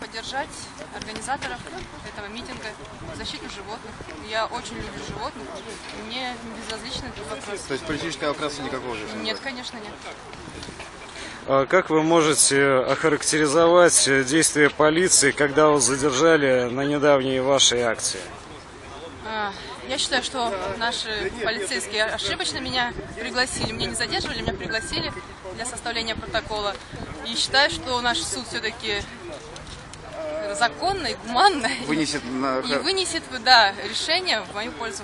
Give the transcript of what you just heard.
Поддержать организаторов этого митинга защиту животных. Я очень люблю животных, мне не безразличны этот вопрос. То есть политического окраса никакого здесь Нет, конечно, нет. А Как вы можете охарактеризовать действия полиции, когда вас задержали на недавней вашей акции? А, Я считаю, что наши полицейские ошибочно меня пригласили. Меня не задерживали, меня пригласили для составления протокола. И считаю, что наш суд все-таки законный, гуманный Вынесет на... и вынесет да, решение в мою пользу.